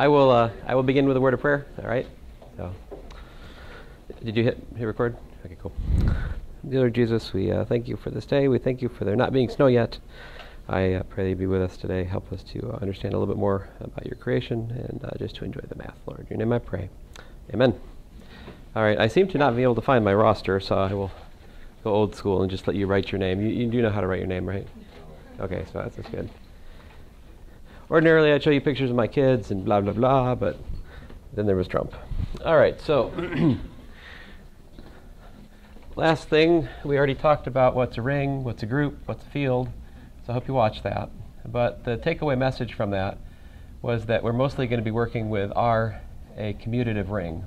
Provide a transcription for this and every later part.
I will. Uh, I will begin with a word of prayer. All right. So, did you hit hit record? Okay, cool. Dear Lord Jesus, we uh, thank you for this day. We thank you for there not being snow yet. I uh, pray that you be with us today. Help us to understand a little bit more about your creation and uh, just to enjoy the math, Lord. In your name I pray. Amen. All right. I seem to not be able to find my roster, so I will go old school and just let you write your name. You, you do know how to write your name, right? Okay, so that's, that's good. Ordinarily, I'd show you pictures of my kids and blah, blah, blah, but then there was Trump. All right, so last thing, we already talked about what's a ring, what's a group, what's a field, so I hope you watched that. But the takeaway message from that was that we're mostly going to be working with R, a commutative ring.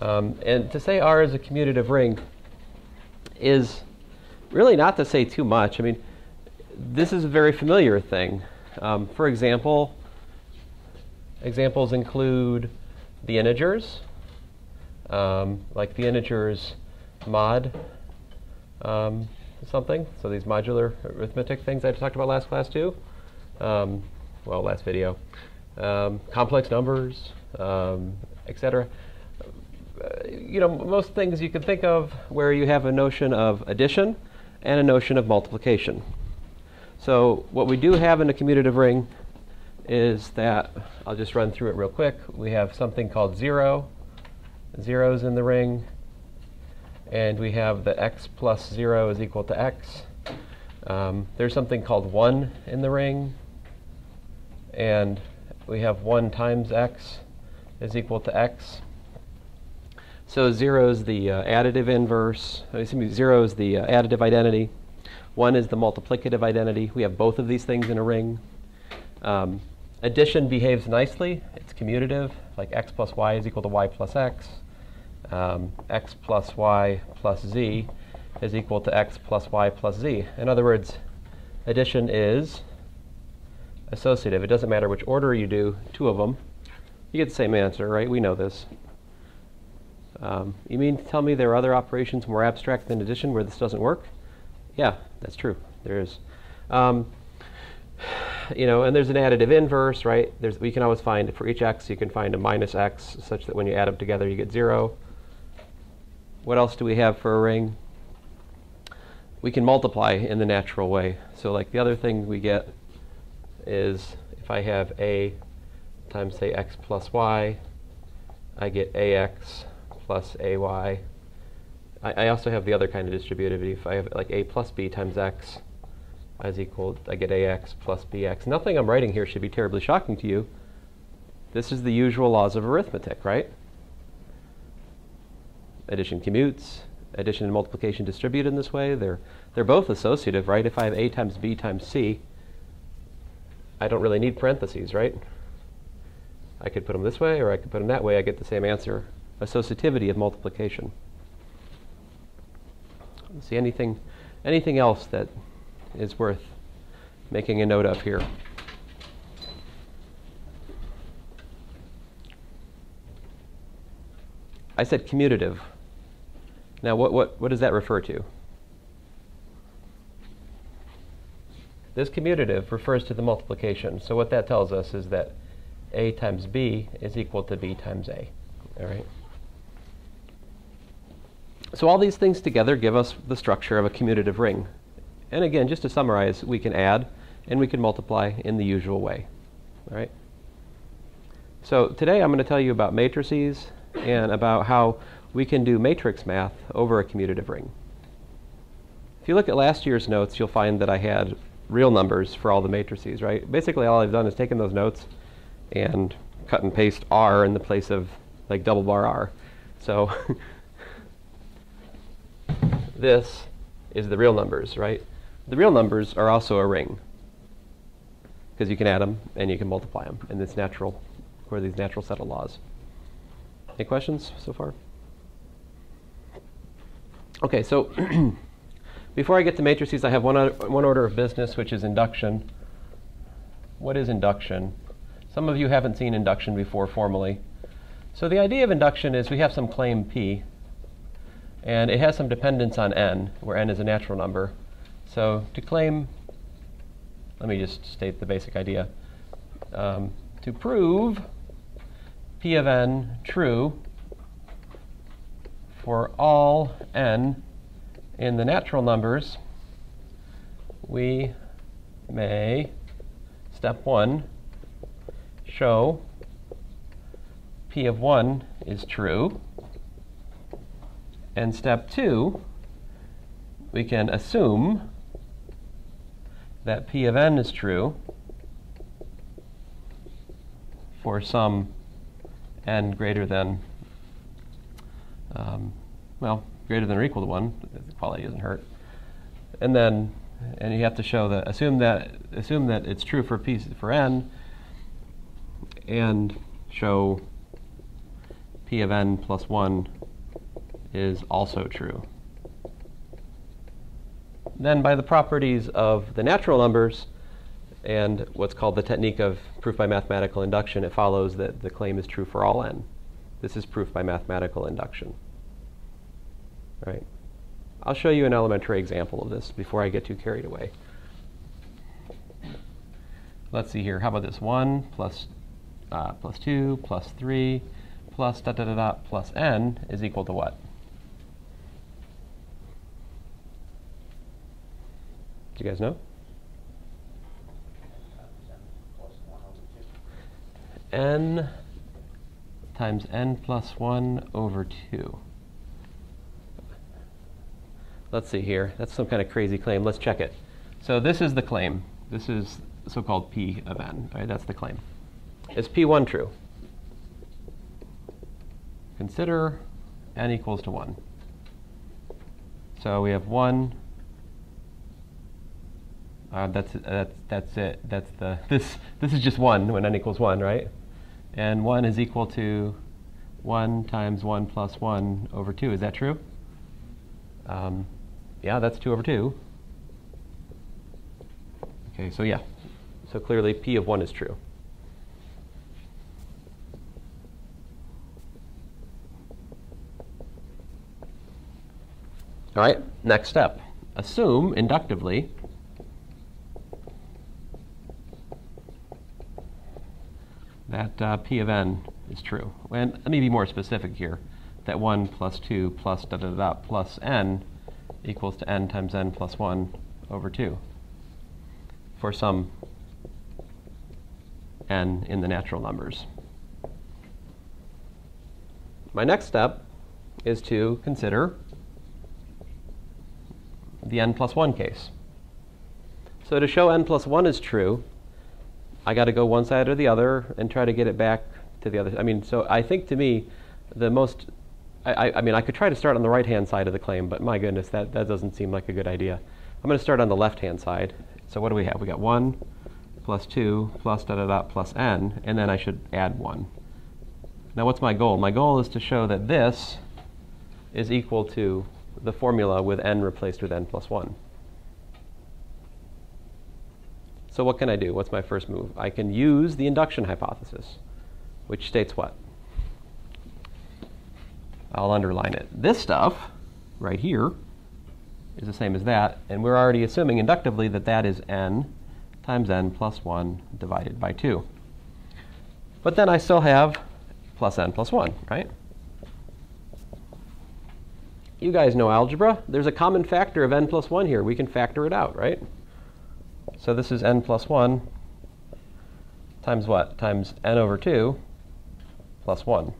Um, and to say R is a commutative ring is really not to say too much. I mean, this is a very familiar thing. Um, for example, examples include the integers, um, like the integers mod um, something. So these modular arithmetic things I talked about last class too. Um, well, last video. Um, complex numbers, um, etc you know, most things you can think of where you have a notion of addition and a notion of multiplication. So what we do have in a commutative ring is that, I'll just run through it real quick. We have something called 0, zeros in the ring, and we have the x plus 0 is equal to x. Um, there's something called 1 in the ring, and we have 1 times x is equal to x. So 0 is the uh, additive inverse, uh, me, 0 is the uh, additive identity. 1 is the multiplicative identity. We have both of these things in a ring. Um, addition behaves nicely. It's commutative, like x plus y is equal to y plus x. Um, x plus y plus z is equal to x plus y plus z. In other words, addition is associative. It doesn't matter which order you do two of them. You get the same answer, right? We know this. Um, you mean to tell me there are other operations more abstract than addition where this doesn't work? Yeah, that's true. There is. Um, you know, and there's an additive inverse, right? There's, we can always find, for each x, you can find a minus x such that when you add them together, you get 0. What else do we have for a ring? We can multiply in the natural way. So like the other thing we get is if I have a times, say, x plus y, I get ax plus ay. I, I also have the other kind of distributivity. If I have like a plus b times x as equal, I get ax plus bx. Nothing I'm writing here should be terribly shocking to you. This is the usual laws of arithmetic, right? Addition commutes, addition and multiplication distribute in this way. They're, they're both associative, right? If I have a times b times c, I don't really need parentheses, right? I could put them this way or I could put them that way. I get the same answer associativity of multiplication. See anything, anything else that is worth making a note of here? I said commutative. Now, what, what, what does that refer to? This commutative refers to the multiplication. So what that tells us is that a times b is equal to b times a. All right? So all these things together give us the structure of a commutative ring. And again, just to summarize, we can add and we can multiply in the usual way. All right? So today I'm going to tell you about matrices and about how we can do matrix math over a commutative ring. If you look at last year's notes, you'll find that I had real numbers for all the matrices, right? Basically all I've done is taken those notes and cut and paste R in the place of like double bar R. So this is the real numbers, right? The real numbers are also a ring because you can add them and you can multiply them in this natural, or these natural set of laws. Any questions so far? Okay, so before I get to matrices, I have one, one order of business, which is induction. What is induction? Some of you haven't seen induction before formally. So the idea of induction is we have some claim P, and it has some dependence on n, where n is a natural number. So to claim let me just state the basic idea. Um, to prove P of n true for all n in the natural numbers, we may, step one, show P of 1 is true. And step two, we can assume that P of n is true for some n greater than, um, well, greater than or equal to 1. The quality doesn't hurt. And then, and you have to show that, assume that, assume that it's true for P for n, and show P of n plus 1 is also true. Then by the properties of the natural numbers, and what's called the technique of proof by mathematical induction, it follows that the claim is true for all n. This is proof by mathematical induction. Right? I'll show you an elementary example of this before I get too carried away. Let's see here. How about this? 1 plus, uh, plus 2 plus 3 plus da da da da plus n is equal to what? Do you guys know? n times n plus 1 over 2. Let's see here. That's some kind of crazy claim. Let's check it. So this is the claim. This is so-called P of n. Right? That's the claim. Is P1 true? Consider n equals to 1. So we have 1 uh, that's that's that's it. That's the this this is just one when n equals one, right? And one is equal to one times one plus one over two. Is that true? Um, yeah, that's two over two. Okay, so yeah, so clearly p of one is true. All right, next step. Assume inductively that uh, P of n is true. And let me be more specific here, that 1 plus 2 plus da da da plus n equals to n times n plus 1 over 2 for some n in the natural numbers. My next step is to consider the n plus 1 case. So to show n plus 1 is true, I got to go one side or the other and try to get it back to the other. I mean, so I think to me, the most, I, I mean, I could try to start on the right hand side of the claim, but my goodness, that, that doesn't seem like a good idea. I'm going to start on the left hand side. So what do we have? We got 1 plus 2 plus da da da plus n, and then I should add 1. Now, what's my goal? My goal is to show that this is equal to the formula with n replaced with n plus 1. So what can I do? What's my first move? I can use the induction hypothesis, which states what? I'll underline it. This stuff right here is the same as that, and we're already assuming inductively that that is n times n plus 1 divided by 2. But then I still have plus n plus 1, right? You guys know algebra. There's a common factor of n plus 1 here. We can factor it out, right? So this is n plus 1 times what? Times n over 2 plus 1.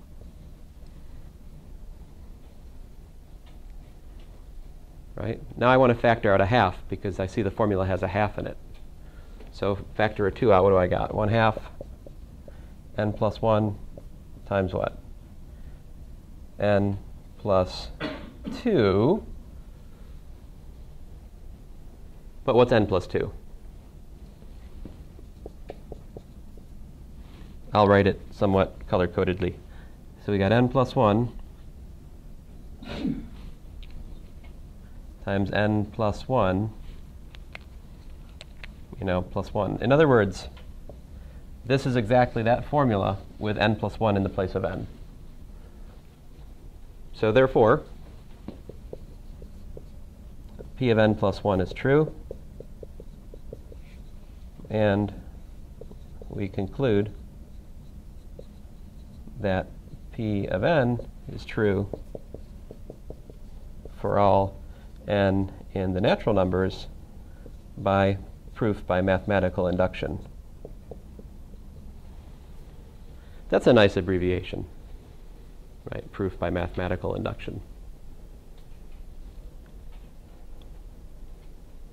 Right? Now I want to factor out a half because I see the formula has a half in it. So factor a 2 out, what do I got? 1 half n plus 1 times what? n plus 2. But what's n plus 2? I'll write it somewhat color-codedly. So we got n plus 1 times n plus 1, you know, plus 1. In other words, this is exactly that formula with n plus 1 in the place of n. So therefore, p of n plus 1 is true. And we conclude that P of n is true for all n in the natural numbers by proof by mathematical induction. That's a nice abbreviation, right? Proof by mathematical induction.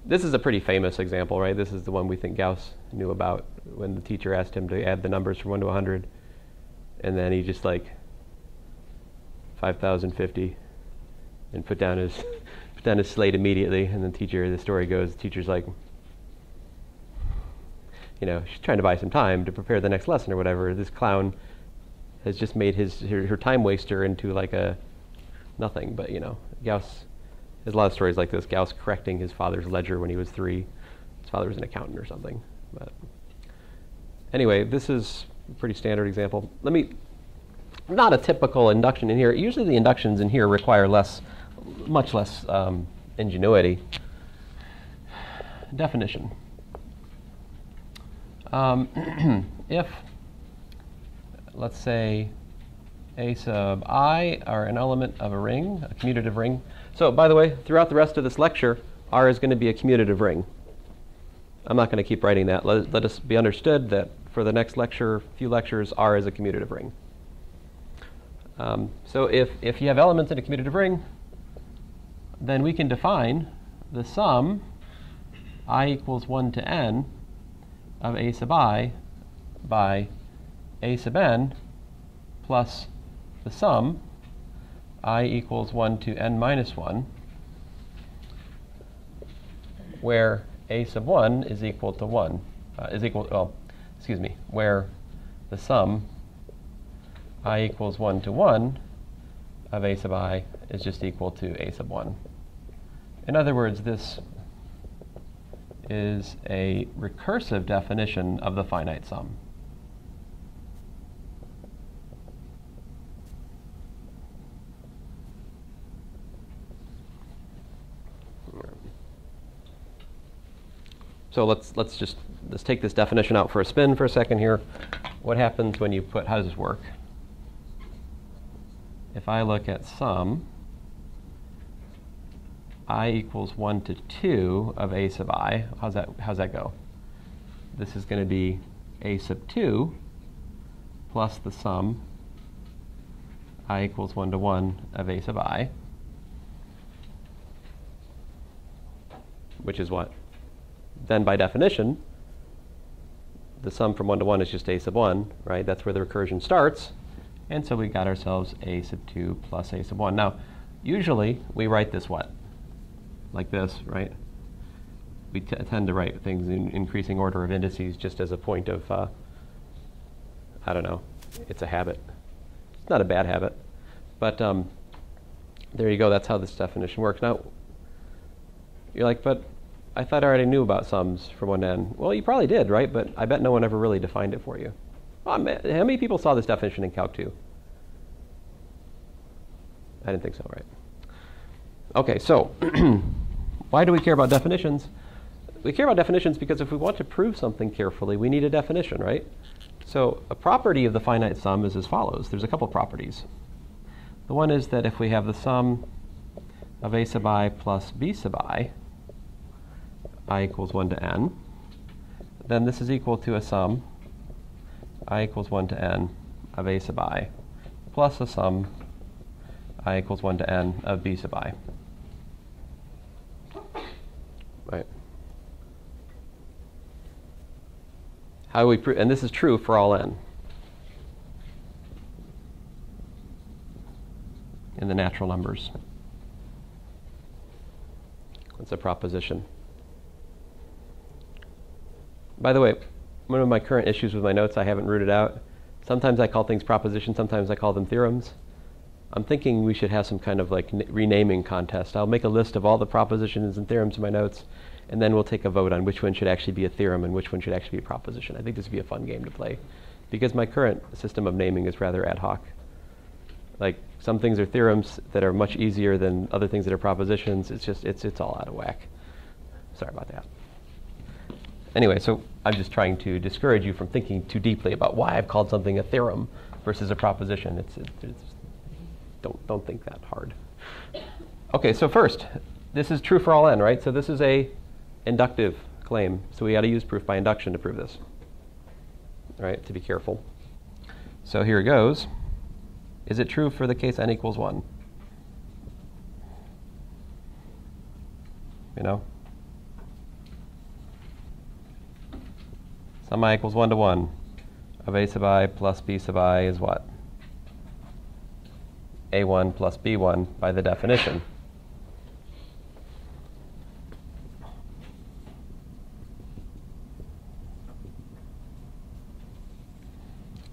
This is a pretty famous example, right? This is the one we think Gauss knew about when the teacher asked him to add the numbers from 1 to 100. And then he just like 5050 and put down his put down his slate immediately and the teacher the story goes the teacher's like you know, she's trying to buy some time to prepare the next lesson or whatever. This clown has just made his her, her time waster into like a nothing. But you know, Gauss there's a lot of stories like this. Gauss correcting his father's ledger when he was three. His father was an accountant or something. But anyway, this is pretty standard example. Let me, not a typical induction in here. Usually the inductions in here require less, much less um, ingenuity. Definition. Um, if, let's say, a sub i are an element of a ring, a commutative ring, so, by the way, throughout the rest of this lecture, R is going to be a commutative ring. I'm not going to keep writing that. Let, let us be understood that for the next lecture, few lectures, R is a commutative ring. Um, so if, if you have elements in a commutative ring, then we can define the sum i equals 1 to n of a sub i by a sub n plus the sum i equals 1 to n minus 1, where a sub 1 is equal to 1, uh, is equal, well, excuse me, where the sum i equals 1 to 1 of a sub i is just equal to a sub 1. In other words, this is a recursive definition of the finite sum. So let's, let's just let's take this definition out for a spin for a second here. What happens when you put, how does this work? If I look at sum, i equals 1 to 2 of a sub i, how's that, how's that go? This is going to be a sub 2 plus the sum i equals 1 to 1 of a sub i, which is what? then by definition, the sum from 1 to 1 is just a sub 1, right? That's where the recursion starts. And so we got ourselves a sub 2 plus a sub 1. Now, usually we write this what? Like this, right? We tend to write things in increasing order of indices just as a point of, uh, I don't know, it's a habit. It's not a bad habit. But um, there you go, that's how this definition works. Now, you're like, but I thought I already knew about sums from 1 to n. Well, you probably did, right? But I bet no one ever really defined it for you. How many people saw this definition in Calc 2? I didn't think so, right? Okay, so why do we care about definitions? We care about definitions because if we want to prove something carefully, we need a definition, right? So a property of the finite sum is as follows. There's a couple properties. The one is that if we have the sum of a sub i plus b sub i, i equals 1 to n, then this is equal to a sum i equals 1 to n of a sub i plus a sum i equals 1 to n of b sub i. Right. How we and this is true for all n in the natural numbers. It's a proposition. By the way, one of my current issues with my notes I haven't rooted out. Sometimes I call things propositions, sometimes I call them theorems. I'm thinking we should have some kind of like renaming contest. I'll make a list of all the propositions and theorems in my notes, and then we'll take a vote on which one should actually be a theorem and which one should actually be a proposition. I think this would be a fun game to play because my current system of naming is rather ad hoc. Like some things are theorems that are much easier than other things that are propositions. It's just it's it's all out of whack. Sorry about that. Anyway, so I'm just trying to discourage you from thinking too deeply about why I've called something a theorem versus a proposition. It's, it, it's don't, don't think that hard. Okay, so first, this is true for all n, right? So this is a inductive claim. So we got to use proof by induction to prove this. All right, to be careful. So here it goes. Is it true for the case n equals 1? You know? Sum i equals 1 to 1 of a sub i plus b sub i is what? a1 plus b1 by the definition.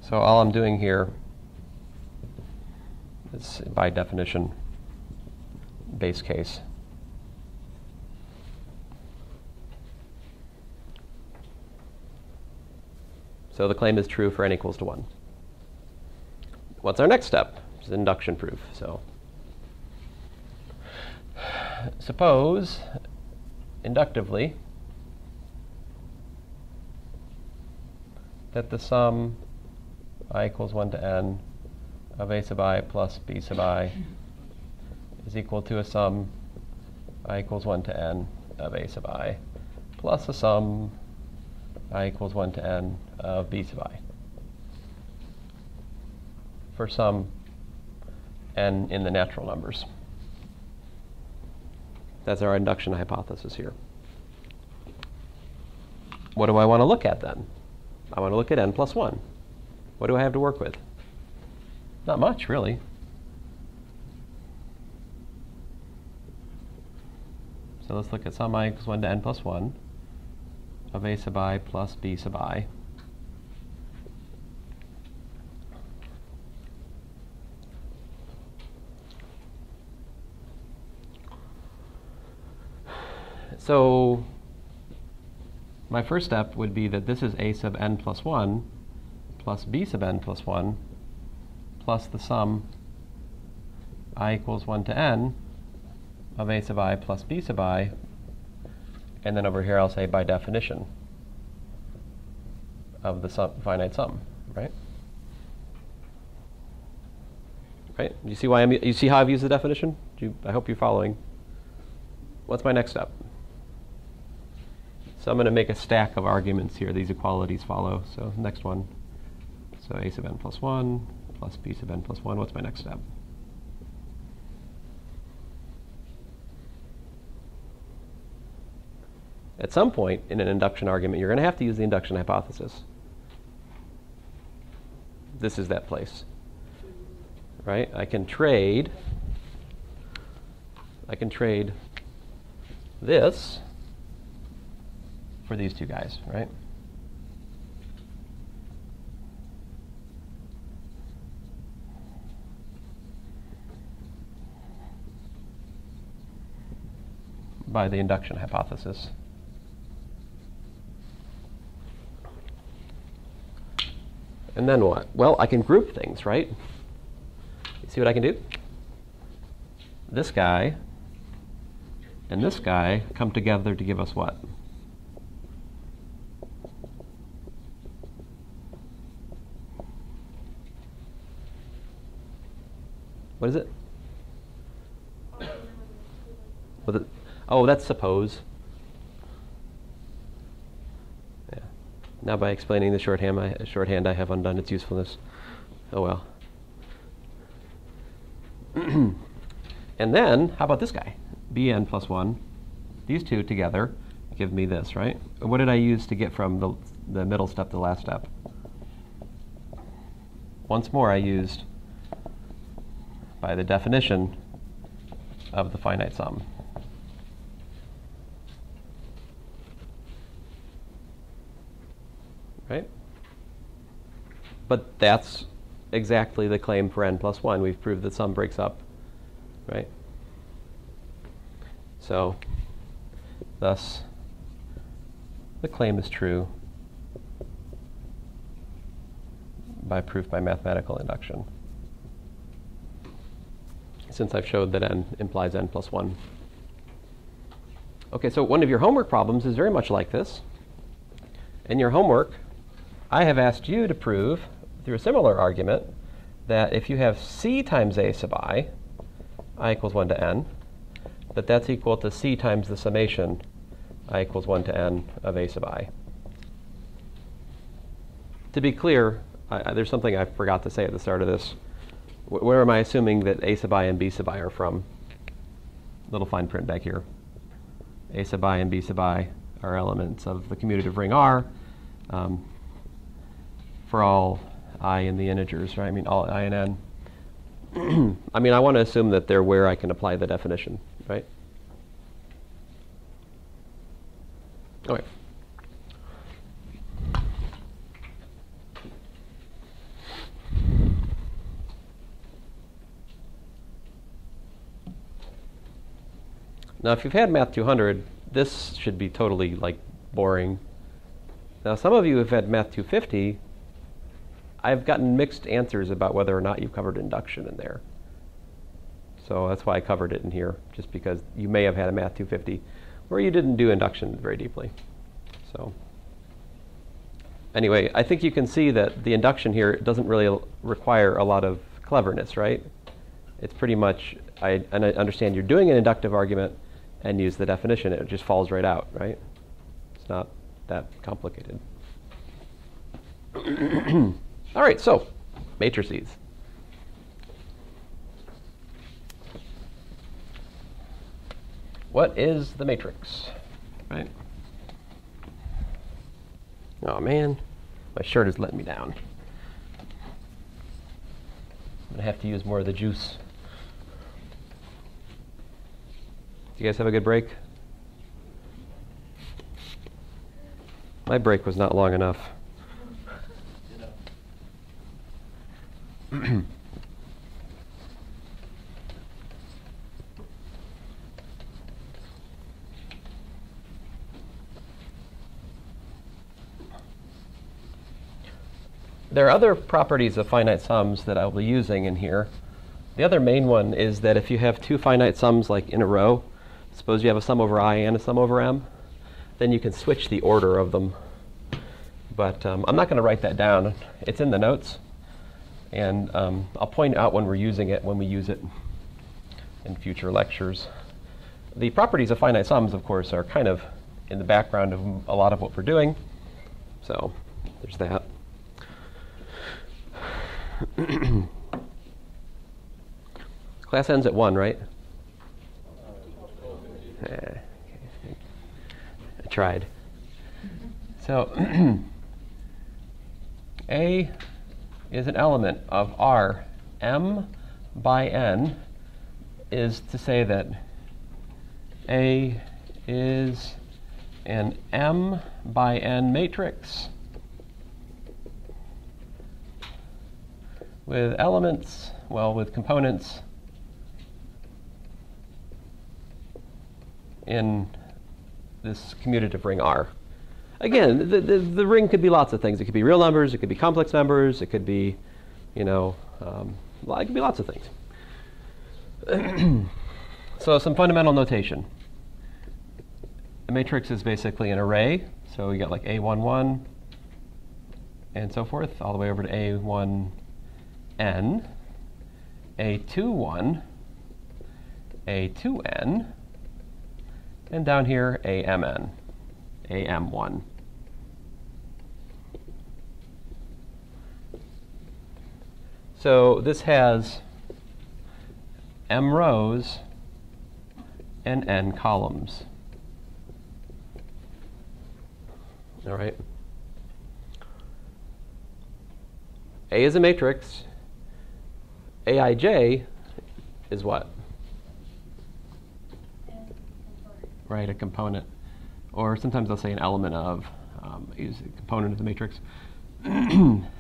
So all I'm doing here is by definition base case. So the claim is true for n equals to 1. What's our next step? It's induction proof. So suppose inductively that the sum i equals 1 to n of a sub i plus b sub i is equal to a sum i equals 1 to n of a sub i plus a sum i equals 1 to n of b sub i for some n in the natural numbers. That's our induction hypothesis here. What do I want to look at then? I want to look at n plus 1. What do I have to work with? Not much, really. So let's look at sum i equals 1 to n plus 1 of a sub i plus b sub i. So my first step would be that this is a sub n plus 1 plus b sub n plus 1 plus the sum i equals 1 to n of a sub i plus b sub i. And then over here I'll say by definition of the sum, finite sum, right? Right? You see why I'm, you see how I've used the definition? You, I hope you're following. What's my next step? So I'm going to make a stack of arguments here. These equalities follow. So next one. So a sub n plus 1 plus b sub n plus 1. What's my next step? At some point in an induction argument, you're going to have to use the induction hypothesis. This is that place. Right? I can trade I can trade this for these two guys, right? by the induction hypothesis. And then what? Well, I can group things, right? See what I can do? This guy and this guy come together to give us what? What is it? Oh, that's suppose. Yeah. Now by explaining the shorthand, I, shorthand, I have undone its usefulness. Oh well. and then, how about this guy? bn plus 1. These two together give me this, right? What did I use to get from the, the middle step to the last step? Once more, I used by the definition of the finite sum. Right? But that's exactly the claim for n plus 1. We've proved that sum breaks up. Right? So, thus, the claim is true by proof by mathematical induction since I've showed that n implies n plus 1. Okay, so one of your homework problems is very much like this. in your homework, I have asked you to prove through a similar argument that if you have c times a sub i, i equals 1 to n, that that's equal to c times the summation i equals 1 to n of a sub i. To be clear, I, there's something I forgot to say at the start of this. W- where am I assuming that a sub i and b sub i are from? Little fine print back here. a sub i and b sub i are elements of the commutative ring R um, for all i in the integers, right? I mean, all i and n. I mean, I want to assume that they're where I can apply the definition, right? Okay. Now, if you've had Math 200, this should be totally like boring. Now, some of you have had Math 250. I've gotten mixed answers about whether or not you've covered induction in there. So that's why I covered it in here, just because you may have had a Math 250 where you didn't do induction very deeply. So anyway, I think you can see that the induction here doesn't really require a lot of cleverness, right? It's pretty much, I, and I understand you're doing an inductive argument and use the definition. It just falls right out, right? It's not that complicated. All right, so matrices. What is the matrix? Right? Oh man, my shirt is letting me down. I'm gonna have to use more of the juice. Do you guys have a good break? My break was not long enough. There are other properties of finite sums that I'll be using in here. The other main one is that if you have two finite sums like in a row, suppose you have a sum over i and a sum over m, then you can switch the order of them. But um, I'm not going to write that down. It's in the notes. And um, I'll point out when we're using it, when we use it in future lectures. The properties of finite sums, of course, are kind of in the background of a lot of what we're doing. So there's that. Class ends at 1, right? I tried. So A is an element of R. M by N is to say that A is an M by N matrix with elements, well, with components in this commutative ring R. Again, the, the, the, ring could be lots of things. It could be real numbers, it could be complex numbers, it could be, you know, um, it could be lots of things. so some fundamental notation. A matrix is basically an array. So we got like A11 and so forth, all the way over to A1n, A21, A2n, and down here, AMN, AM1. So this has m rows and n columns. All right. A is a matrix. Aij is what? right? A component, or sometimes they'll say an element of, um, is a component of the matrix.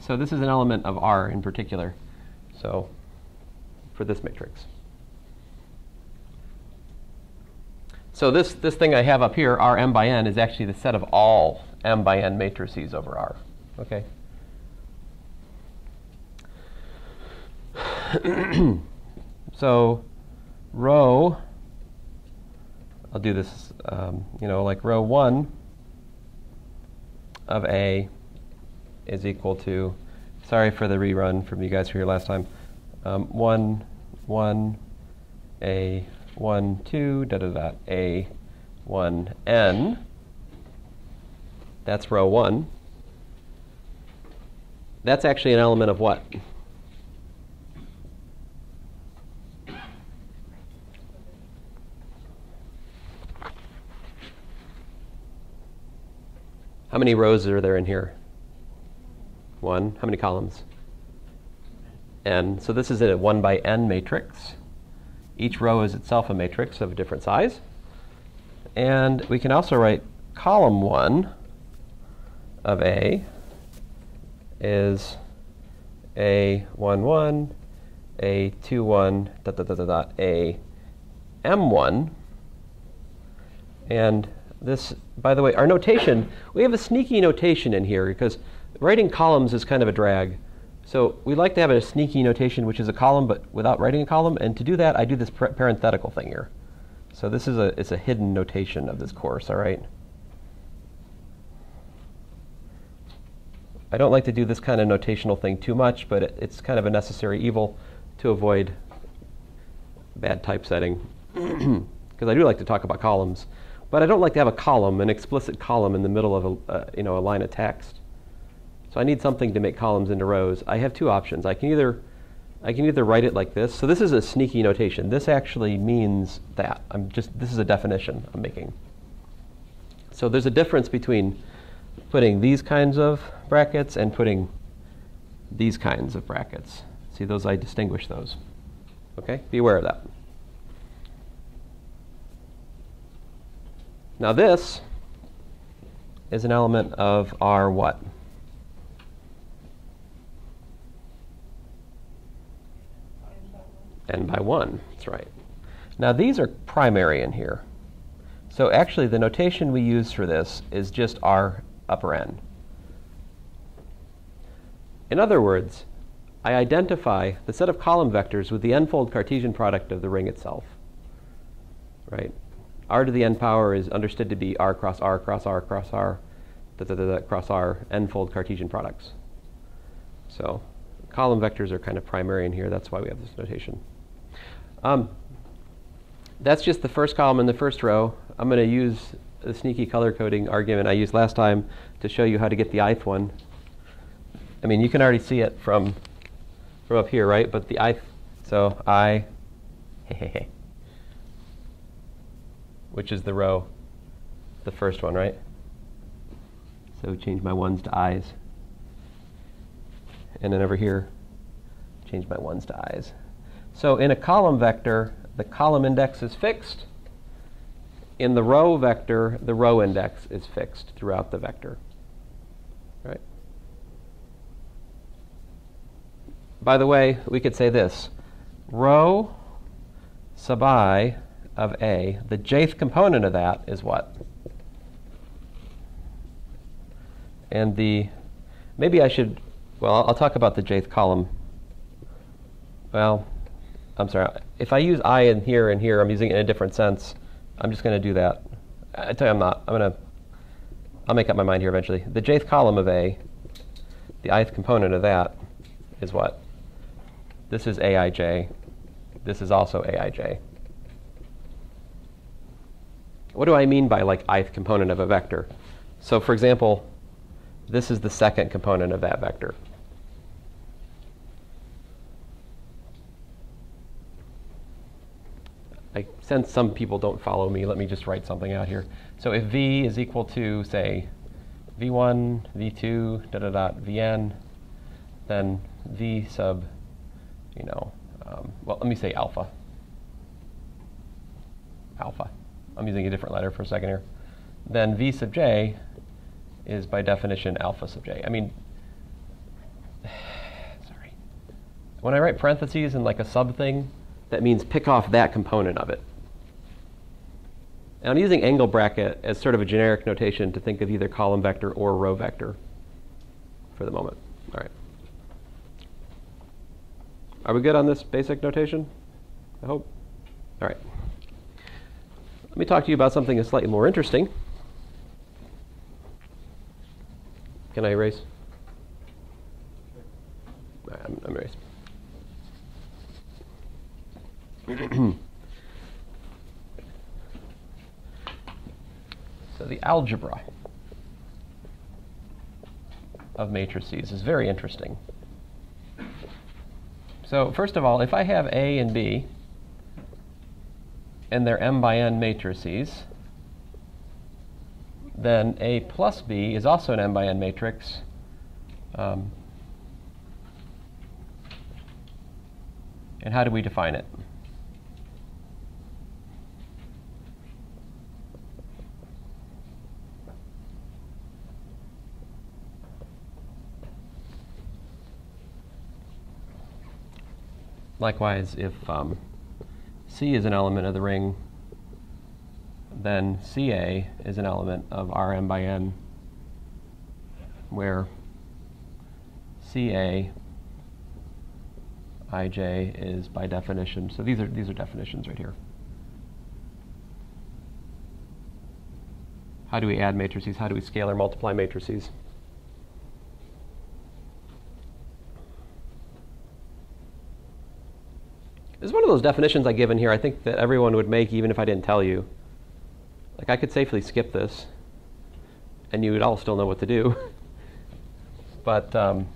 so this is an element of R in particular. So for this matrix. So this, this thing I have up here, R m by n, is actually the set of all m by n matrices over R. Okay. so row I'll do this, um, you know, like row one of A is equal to, sorry for the rerun from you guys who were here last time, um, 1, 1, A, 1, 2, da da da, A, 1, N. That's row 1. That's actually an element of what? How many rows are there in here? One. How many columns? N. So this is a 1 by n matrix. Each row is itself a matrix of a different size. And we can also write column 1 of A is A 1 1, A 2 1, dot, dot, dot, dot, A M 1. And this, by the way, our notation, we have a sneaky notation in here because writing columns is kind of a drag. So we like to have a sneaky notation, which is a column, but without writing a column. And to do that, I do this parenthetical thing here. So this is a, it's a hidden notation of this course, all right? I don't like to do this kind of notational thing too much, but it, it's kind of a necessary evil to avoid bad typesetting. Because I do like to talk about columns. But I don't like to have a column, an explicit column in the middle of a, uh, you know, a line of text. So I need something to make columns into rows. I have two options. I can either I can either write it like this. So this is a sneaky notation. This actually means that. I'm just this is a definition I'm making. So there's a difference between putting these kinds of brackets and putting these kinds of brackets. See those I distinguish those. Okay? Be aware of that. Now this is an element of our what? n by 1. That's right. Now these are primary in here. So actually the notation we use for this is just r upper n. In other words, I identify the set of column vectors with the n-fold Cartesian product of the ring itself. Right? R to the n power is understood to be r cross r cross r cross r da, da, da, cross r n-fold Cartesian products. So column vectors are kind of primary in here. That's why we have this notation. Um, that's just the first column in the first row. I'm going to use the sneaky color coding argument I used last time to show you how to get the ith one. I mean, you can already see it from from up here, right? But the ith, so I, hey, hey, hey which is the row, the first one, right? So change my ones to i's. And then over here, change my ones to i's. So in a column vector, the column index is fixed. In the row vector, the row index is fixed throughout the vector. Right? By the way, we could say this. Row sub i of A, the jth component of that is what? And the, maybe I should, well, I'll talk about the jth column. Well, I'm sorry. If I use I in here and here, I'm using it in a different sense. I'm just going to do that. I tell you, I'm not. I'm going to, I'll make up my mind here eventually. The jth column of A, the ith component of that is what? This is Aij. This is also Aij. What do I mean by like ith component of a vector? So for example, this is the second component of that vector. I sense some people don't follow me. Let me just write something out here. So if v is equal to, say, v1, v2, da da da, vn, then v sub, you know, um, well, let me say alpha. Alpha. I'm using a different letter for a second here, then V sub j is by definition alpha sub j. I mean, sorry. When I write parentheses and like a sub thing, that means pick off that component of it. And I'm using angle bracket as sort of a generic notation to think of either column vector or row vector for the moment. All right. Are we good on this basic notation? I hope. All right. Let me talk to you about something that's slightly more interesting. Can I erase? I'm, I'm erased. so the algebra of matrices is very interesting. So first of all, if I have A and B, and they're m by n matrices, then A plus B is also an m by n matrix. Um, and how do we define it? Likewise, if um, C is an element of the ring, then CA is an element of Rm by n, where CA ij is by definition. So these are these are definitions right here. How do we add matrices? How do we scale or multiply matrices? Is one of those definitions I give in here I think that everyone would make even if I didn't tell you. Like I could safely skip this and you would all still know what to do. but um,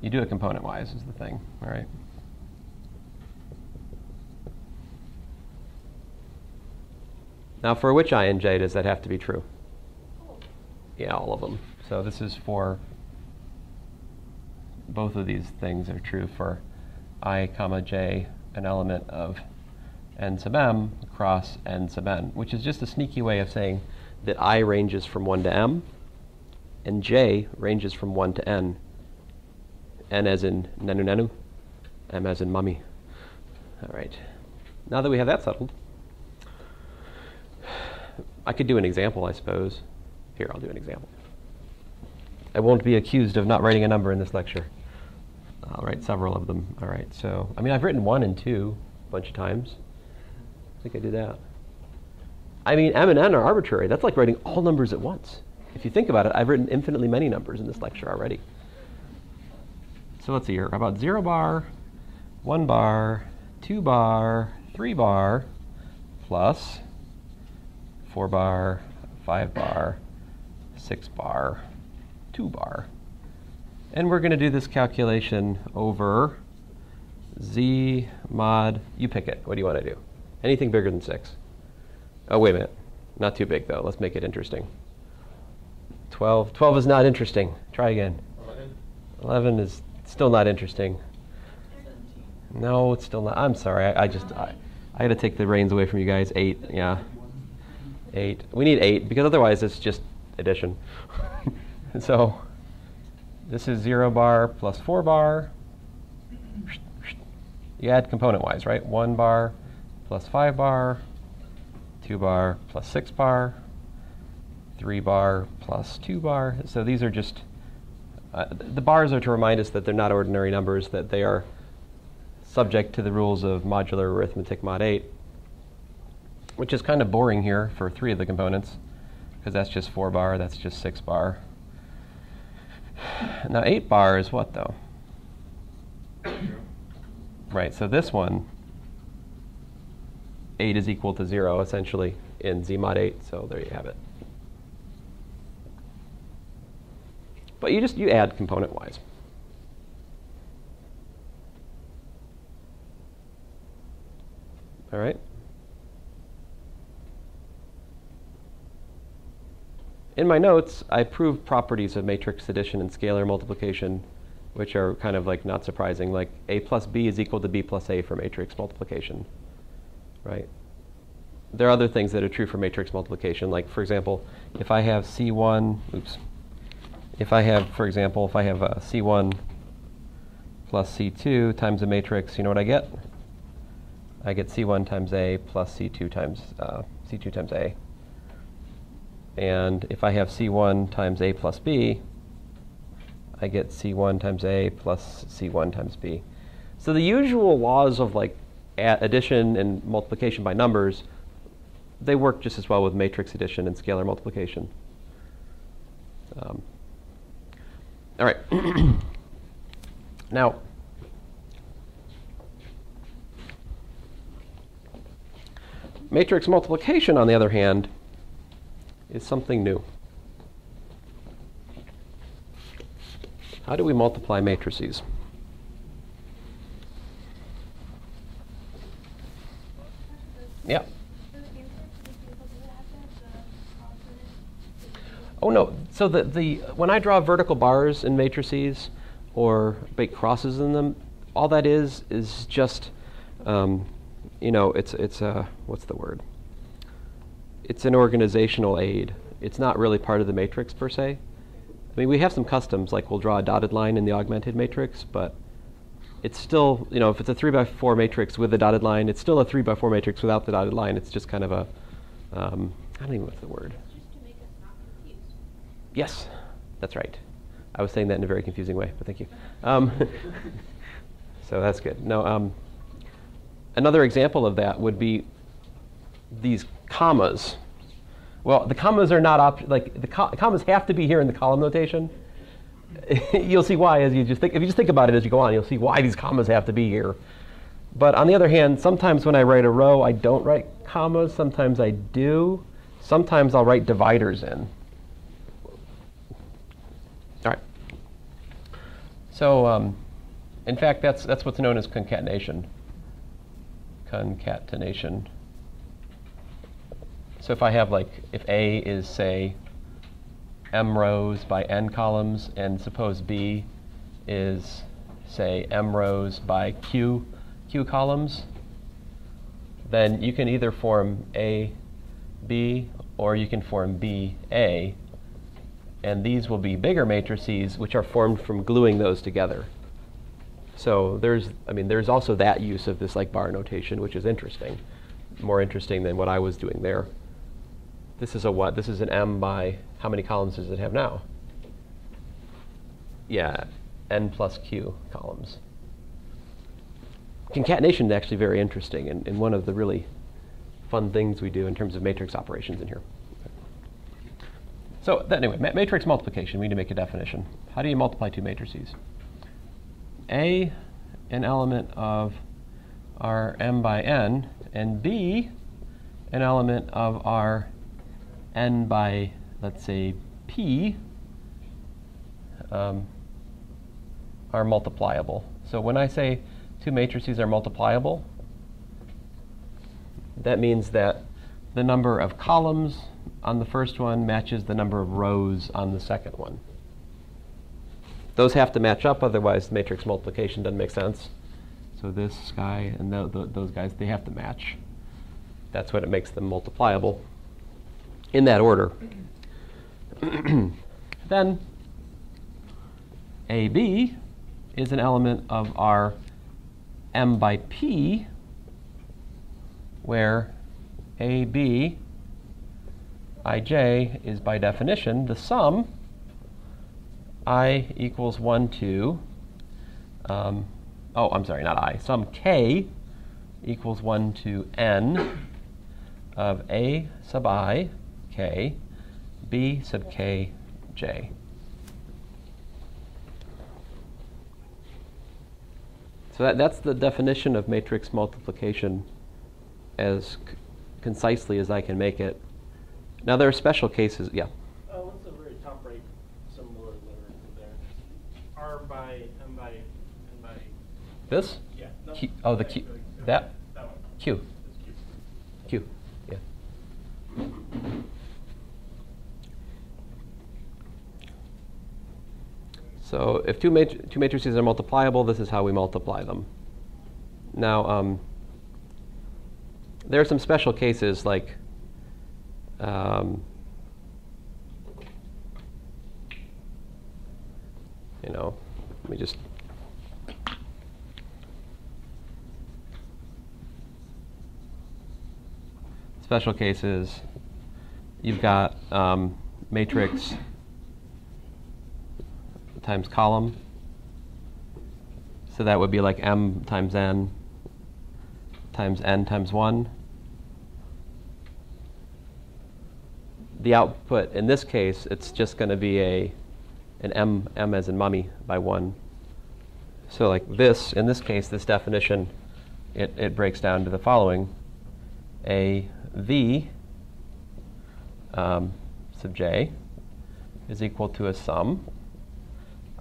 you do it component wise is the thing, all right? Now for which i and j does that have to be true? Yeah, all of them. So this is for both of these things are true for i comma j, an element of n sub m across n sub n, which is just a sneaky way of saying that i ranges from 1 to m and j ranges from 1 to n. n as in nenu nenu, m as in mummy. All right. Now that we have that settled, I could do an example, I suppose. Here, I'll do an example. I won't be accused of not writing a number in this lecture. I'll write several of them. All right, so, I mean, I've written one and two a bunch of times. I think I did that. I mean, m and n are arbitrary. That's like writing all numbers at once. If you think about it, I've written infinitely many numbers in this lecture already. So let's see here. About 0 bar, 1 bar, 2 bar, 3 bar, plus 4 bar, 5 bar, 6 bar, 2 bar. And we're going to do this calculation over z mod, you pick it. What do you want to do? Anything bigger than 6. Oh, wait a minute. Not too big, though. Let's make it interesting. 12. 12 is not interesting. Try again. 11. 11 is still not interesting. 17. No, it's still not. I'm sorry. I, I just, I, I got to take the reins away from you guys. 8, yeah. 8. We need 8 because otherwise it's just addition. so this is 0 bar plus 4 bar. You add component-wise, right? 1 bar plus 5 bar, 2 bar plus 6 bar, 3 bar plus 2 bar. So these are just, uh, the bars are to remind us that they're not ordinary numbers, that they are subject to the rules of modular arithmetic mod 8, which is kind of boring here for three of the components, because that's just 4 bar, that's just 6 bar. Now 8 bar is what though? right, so this one, 8 is equal to 0 essentially in Z mod 8, so there you have it. But you just, you add component-wise. All right? In my notes, I proved properties of matrix addition and scalar multiplication, which are kind of like not surprising, like a plus b is equal to b plus a for matrix multiplication, right? There are other things that are true for matrix multiplication, like for example, if I have C1, oops, if I have, for example, if I have uh, C1 plus C2 times a matrix, you know what I get? I get C1 times A plus C2 times uh, C2 times A. And if I have C1 times A plus B, I get C1 times A plus C1 times B. So the usual laws of like addition and multiplication by numbers they work just as well with matrix addition and scalar multiplication. Um, all right. now, matrix multiplication, on the other hand, is something new. How do we multiply matrices? Yeah. Oh no. So the the when I draw vertical bars in matrices or big crosses in them, all that is is just um, you know it's it's a what's the word? It's an organizational aid. It's not really part of the matrix per se. I mean, we have some customs, like we'll draw a dotted line in the augmented matrix, but it's still, you know, if it's a 3 by 4 matrix with a dotted line, it's still a 3 by 4 matrix without the dotted line. It's just kind of a, um, I don't even know what's the word. Yes, that's right. I was saying that in a very confusing way, but thank you. Um, so that's good. No, um, another example of that would be these commas. Well, the commas are not like the co- commas have to be here in the column notation. you'll see why as you just think if you just think about it as you go on, you'll see why these commas have to be here. But on the other hand, sometimes when I write a row, I don't write commas. Sometimes I do. Sometimes I'll write dividers in. All right. So, um, in fact, that's that's what's known as concatenation. Concatenation. So if I have like, if A is say m rows by n columns, and suppose B is say m rows by q, q columns, then you can either form A, B, or you can form B, A, and these will be bigger matrices which are formed from gluing those together. So there's, I mean, there's also that use of this like bar notation, which is interesting, more interesting than what I was doing there. This is a what? This is an M by, how many columns does it have now? Yeah, N plus Q columns. Concatenation is actually very interesting and, and one of the really fun things we do in terms of matrix operations in here. So that, anyway, ma matrix multiplication, we need to make a definition. How do you multiply two matrices? A, an element of our m by n, and B, an element of our n by, let's say, p um, are multipliable. So when I say two matrices are multipliable, that means that the number of columns on the first one matches the number of rows on the second one. Those have to match up, otherwise the matrix multiplication doesn't make sense. So this guy and those guys, they have to match. That's what it makes them multipliable in that order. then AB is an element of our m by p, where AB ij is by definition the sum i equals 1 to, um, oh, I'm sorry, not i, sum k equals 1 to n of a sub i k, b sub k, j. So that, that's the definition of matrix multiplication as concisely as I can make it. Now there are special cases, yeah. Uh, what's the very top right symbol or letter there? R by M by N by. This? Yeah. No, Q, oh, the Q. That? That one. Q. Q. Q. Yeah. So if two, mat- two matrices are multipliable, this is how we multiply them. Now, um, there are some special cases like um, you know, let me just special cases, you've got um, matrix times column. So that would be like m times n times n times 1. the output in this case, it's just going to be a an m m as in mommy by one. So like this, in this case, this definition, it, it breaks down to the following: a v um, sub j is equal to a sum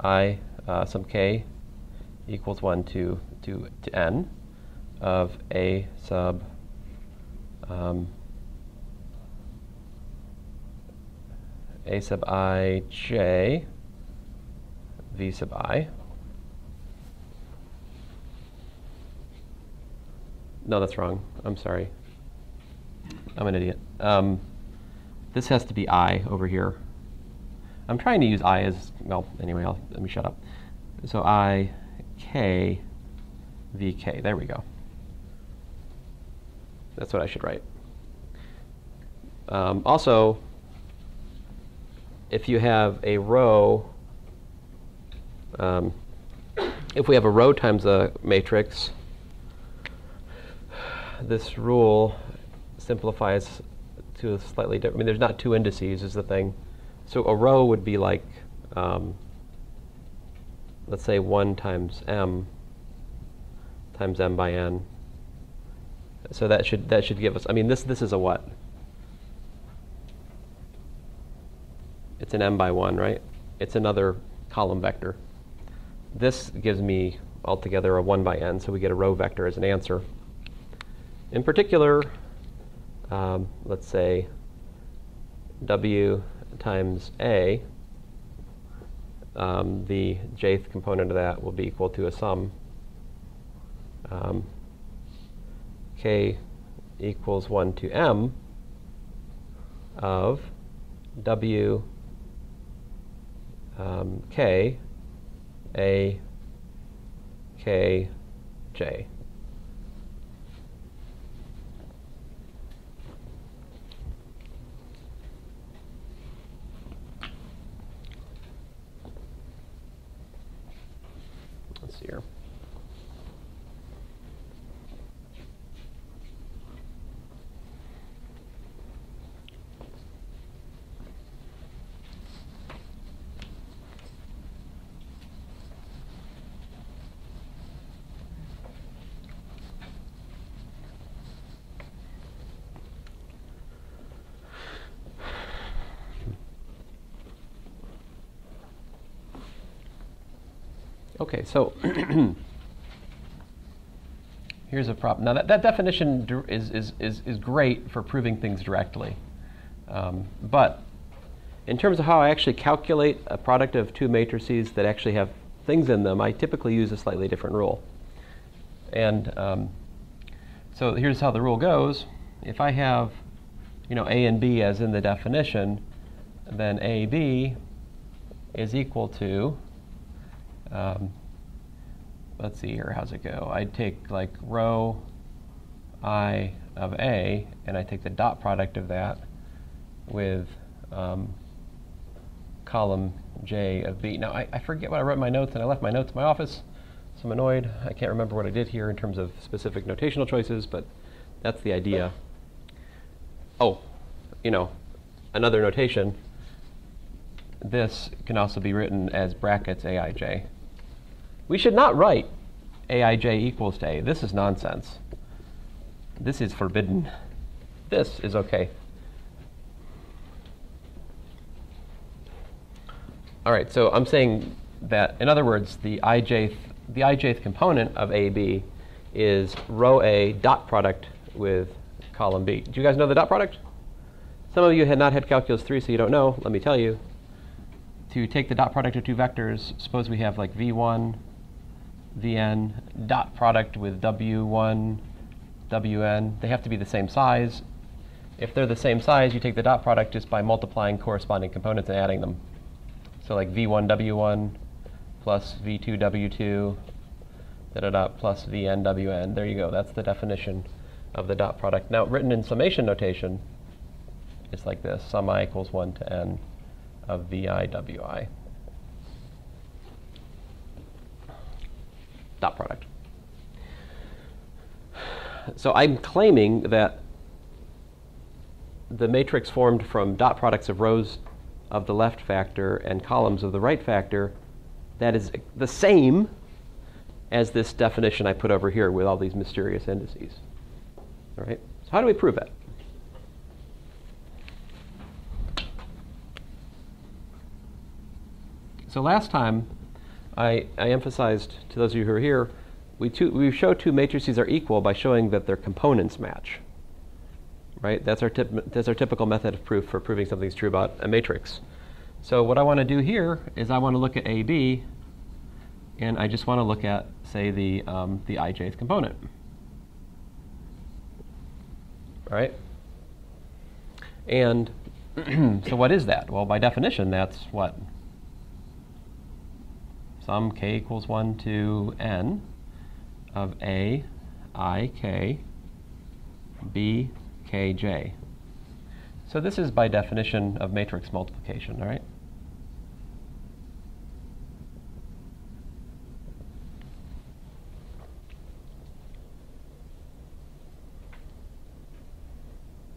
i uh, sub k equals 1 to, to, to n of a sub um, a sub i j v sub i. No, that's wrong. I'm sorry. I'm an idiot. Um, this has to be i over here. I'm trying to use i as, well, anyway, I'll, let me shut up. So i, k, v, k. There we go. That's what I should write. Um, also, if you have a row, um, if we have a row times a matrix, this rule simplifies to a slightly different. I mean, there's not two indices, is the thing. So a row would be like, um, let's say 1 times m times m by n. So that should that should give us. I mean, this this is a what? It's an m by 1, right? It's another column vector. This gives me altogether a 1 by n, so we get a row vector as an answer. In particular, um, let's say w times a, um, the jth component of that will be equal to a sum um, k equals 1 to m of w um, k a k j. Let's see here. Okay, so here's a problem. Now, that, that definition is, is, is, is great for proving things directly. Um, but in terms of how I actually calculate a product of two matrices that actually have things in them, I typically use a slightly different rule. And um, so here's how the rule goes. If I have, you know, A and B as in the definition, then AB is equal to um, let's see here, how's it go? I take like row i of A, and I take the dot product of that with um, column j of B. Now, I, I, forget what I wrote in my notes, and I left my notes in my office, so I'm annoyed. I can't remember what I did here in terms of specific notational choices, but that's the idea. Oh, you know, another notation. This can also be written as brackets aij. We should not write aij equals to a. This is nonsense. This is forbidden. This is okay. All right, so I'm saying that, in other words, the ijth, the ijth component of AB is row A dot product with column B. Do you guys know the dot product? Some of you had not had calculus 3, so you don't know. Let me tell you. To take the dot product of two vectors, suppose we have like v1 vn dot product with w1, wn. They have to be the same size. If they're the same size, you take the dot product just by multiplying corresponding components and adding them. So like v1, w1 plus v2, w2, da da da, plus vn, wn. There you go. That's the definition of the dot product. Now, written in summation notation, it's like this. Sum i equals 1 to n of vi, wi. Dot product. So I'm claiming that the matrix formed from dot products of rows of the left factor and columns of the right factor that is the same as this definition I put over here with all these mysterious indices. All right? So how do we prove that? So last time, I, I emphasized to those of you who are here, we, two, we show two matrices are equal by showing that their components match. Right? That's our, tip, that's our typical method of proof for proving something's true about a matrix. So what I want to do here is I want to look at AB, and I just want to look at, say, the, um, the ijth component. All right? And so what is that? Well, by definition, that's what? Sum k equals 1 to n of a, i, k, b, k, j. So this is by definition of matrix multiplication, all right?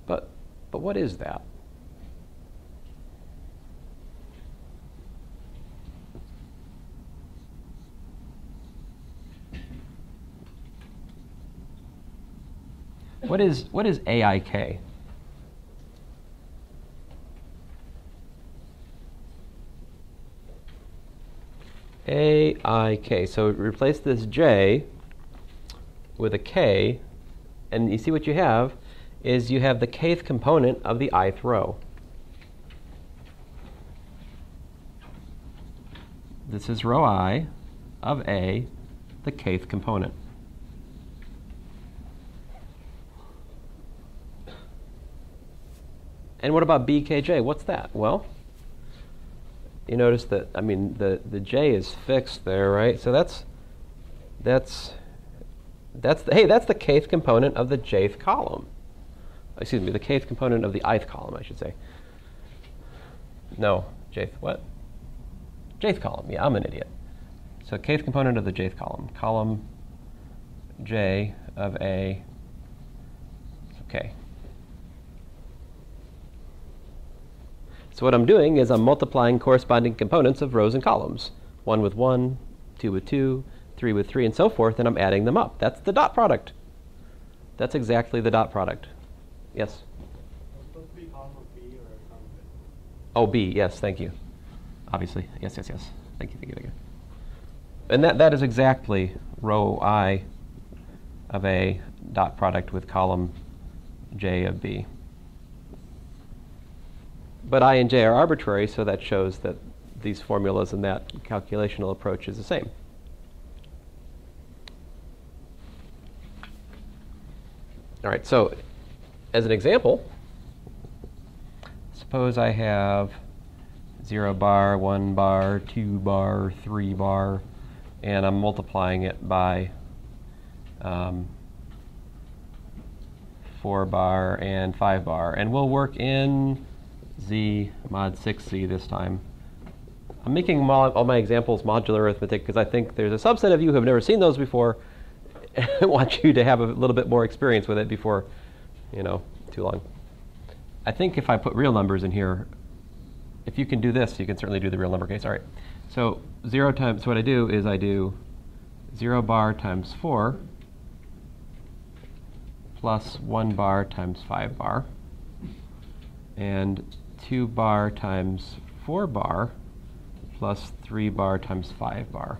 But, but what is that? What is, what is AIK? AIK. So replace this J with a K, and you see what you have is you have the kth component of the ith row. This is row i of A, the kth component. And what about BKJ? What's that? Well, you notice that, I mean, the, the J is fixed there, right? So that's, that's, that's the, hey, that's the kth component of the jth column. Excuse me, the kth component of the ith column, I should say. No, jth, what? Jth column, yeah, I'm an idiot. So kth component of the jth column, column J of A, okay. So what I'm doing is I'm multiplying corresponding components of rows and columns. 1 with 1, 2 with 2, 3 with 3, and so forth, and I'm adding them up. That's the dot product. That's exactly the dot product. Yes? Oh, B, yes, thank you. Obviously, yes, yes, yes. Thank you, thank you, thank you. And that, that is exactly row I of A dot product with column J of B. But I and j are arbitrary, so that shows that these formulas and that calculational approach is the same. All right, so as an example, suppose I have 0 bar, 1 bar, 2 bar, 3 bar, and I'm multiplying it by um, 4 bar and 5 bar. And we'll work in z mod 6z this time. I'm making all my examples modular arithmetic because I think there's a subset of you who have never seen those before. I want you to have a little bit more experience with it before, you know, too long. I think if I put real numbers in here, if you can do this, you can certainly do the real number case. All right. So 0 times, so what I do is I do 0 bar times 4 plus 1 bar times 5 bar. And 2 bar times 4 bar plus 3 bar times 5 bar.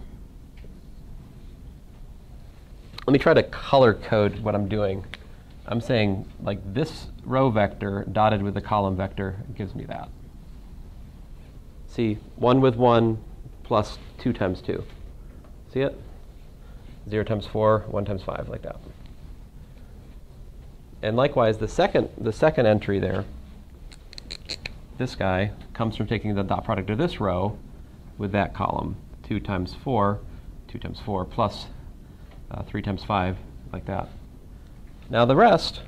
Let me try to color code what I'm doing. I'm saying like this row vector dotted with the column vector gives me that. See, 1 with 1 plus 2 times 2. See it? 0 times 4, 1 times 5, like that. And likewise, the second, the second entry there this guy comes from taking the dot product of this row with that column. 2 times 4, 2 times 4 plus, uh, 3 times 5, like that. Now the rest,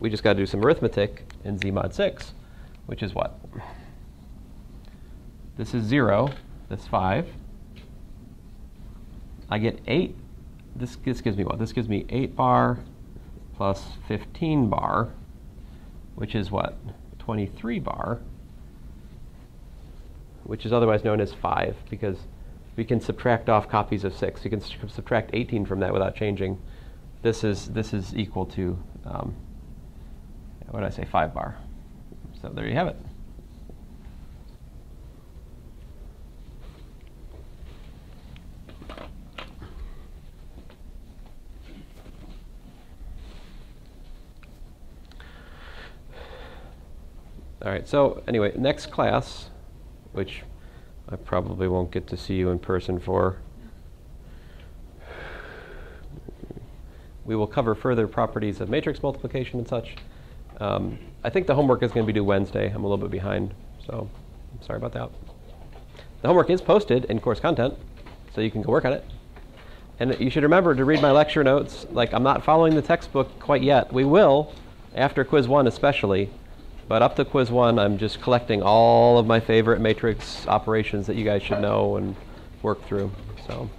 we just got to do some arithmetic in z mod 6, which is what? This is 0, this 5. I get 8. This, this gives me what? This gives me 8 bar plus 15 bar which is what? 23 bar, which is otherwise known as 5, because we can subtract off copies of 6. You can subtract 18 from that without changing. This is, this is equal to, um, what did I say, 5 bar. So there you have it. All right, so anyway, next class, which I probably won't get to see you in person for, we will cover further properties of matrix multiplication and such. Um, I think the homework is going to be due Wednesday. I'm a little bit behind, so I'm sorry about that. The homework is posted in course content, so you can go work on it. And you should remember to read my lecture notes. Like, I'm not following the textbook quite yet. We will, after quiz one especially. But up to quiz one, I'm just collecting all of my favorite matrix operations that you guys should know and work through. So.